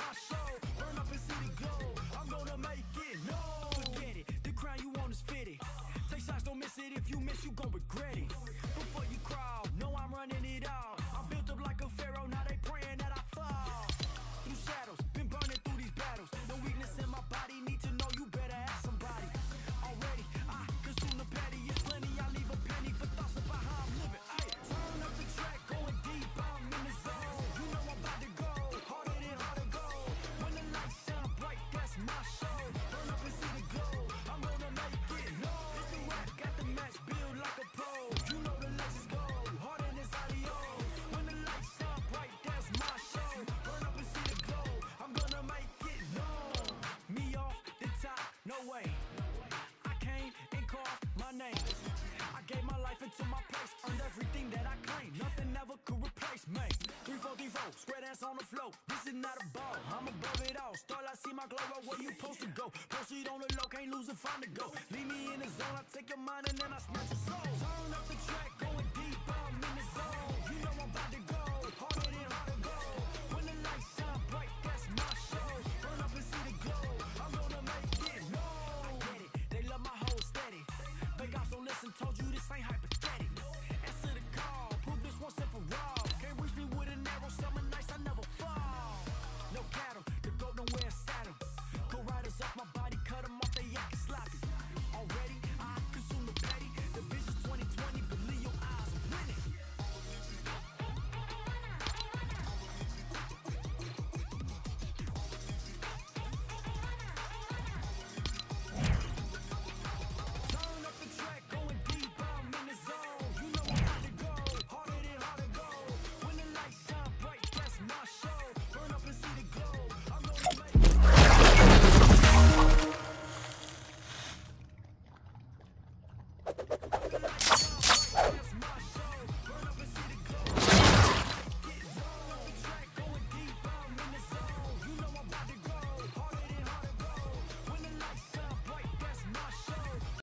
my soul. Burn up and see me glow. my name. I gave my life into my place Earned everything that I claim. Nothing ever could replace me. 343 spread ass on the floor. This is not a ball, I'm above it all. Start I see my glow, where you supposed to go? Post on the low, can't lose and find a go. Leave me in the zone, I take your mind and then I snatch your